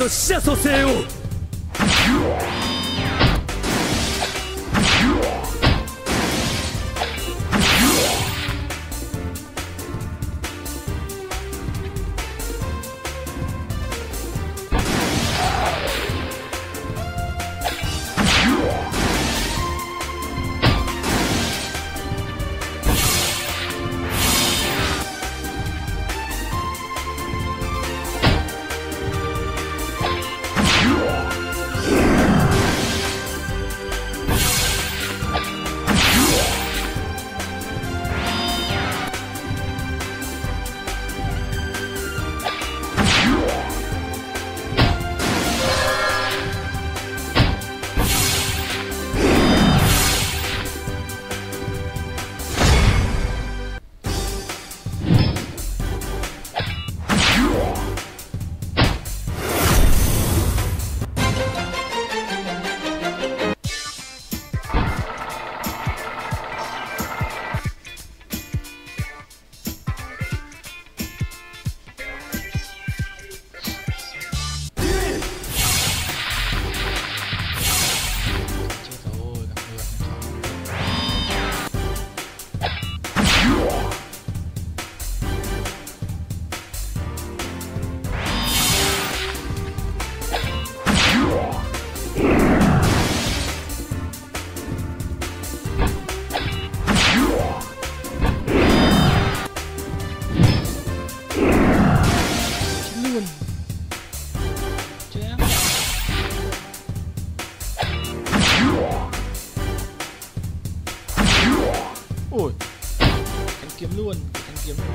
など死者蘇生を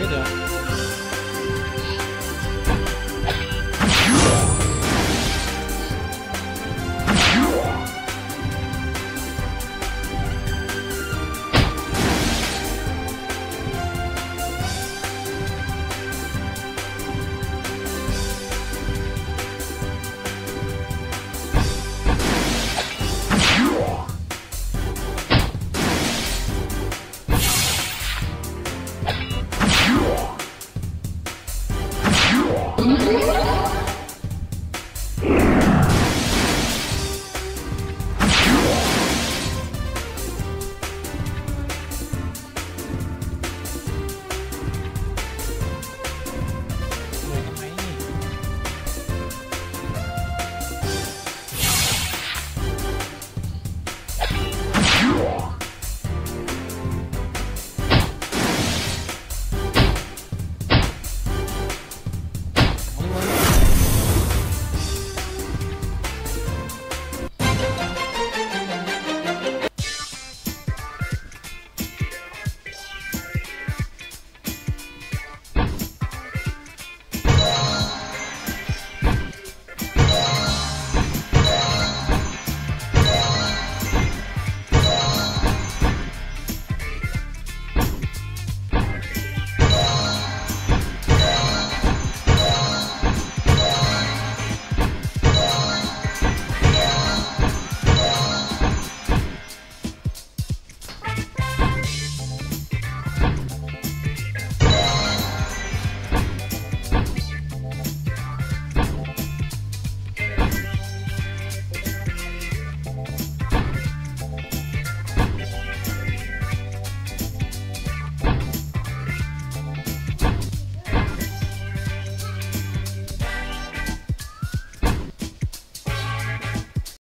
video.